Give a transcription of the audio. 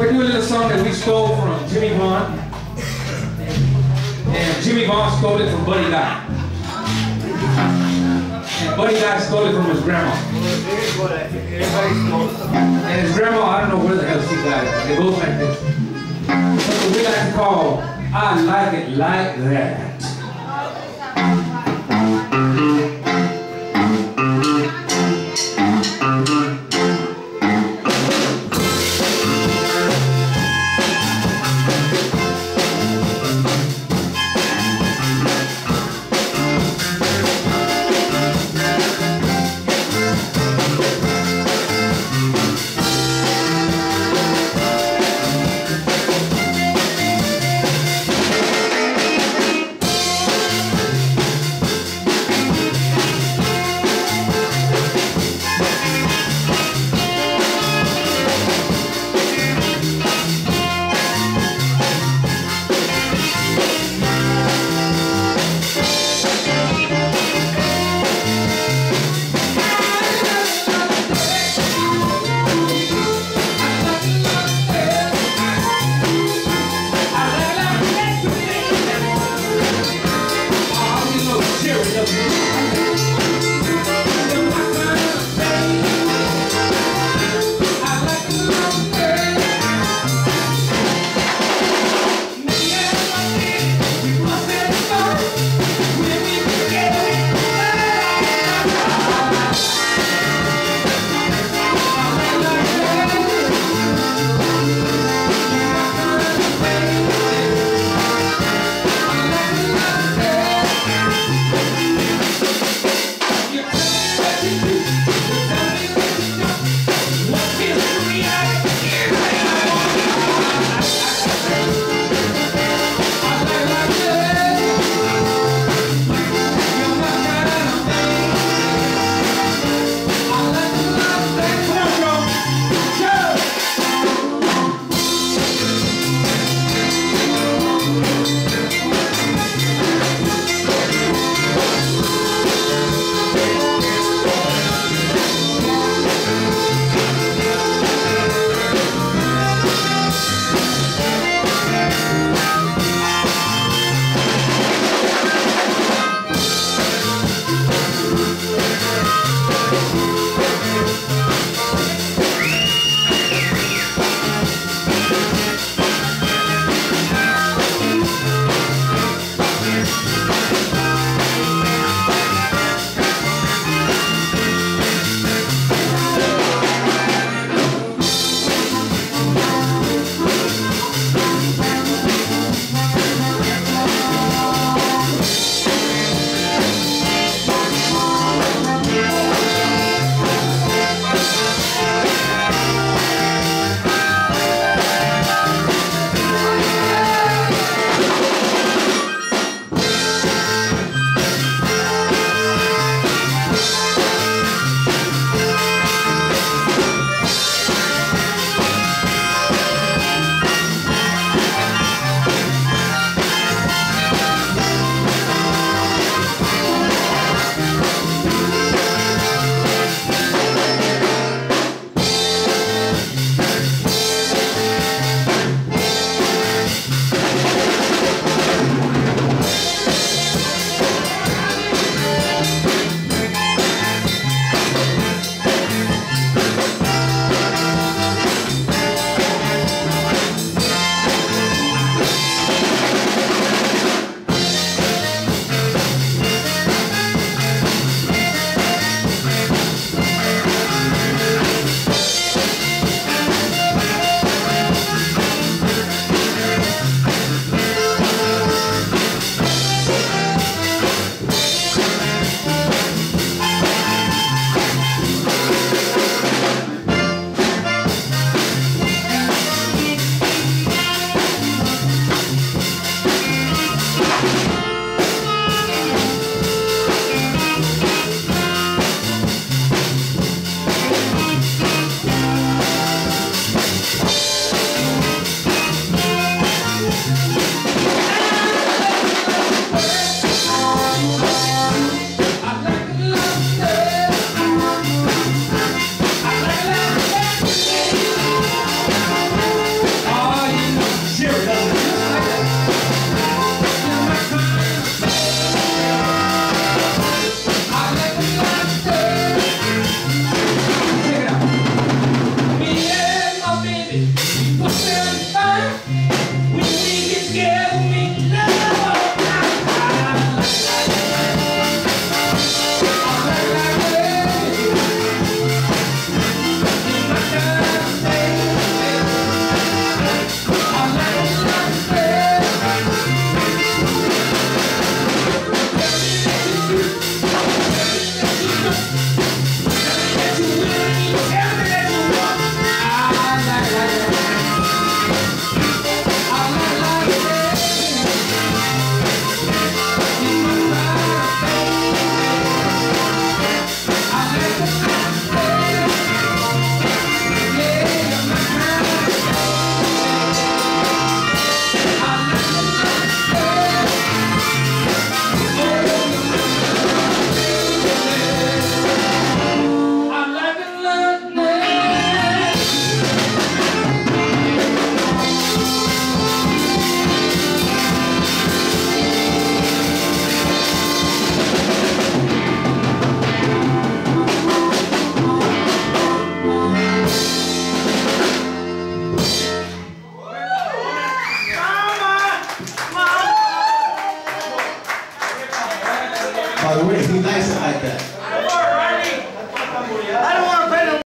We're doing a little song that we stole from Jimmie Vaughan. And Jimmie Vaughan stole it from Buddy Guy. And Buddy Guy stole it from his grandma. And his grandma, I don't know where the hell she got it. It goes like this. We like to call, I like it like that.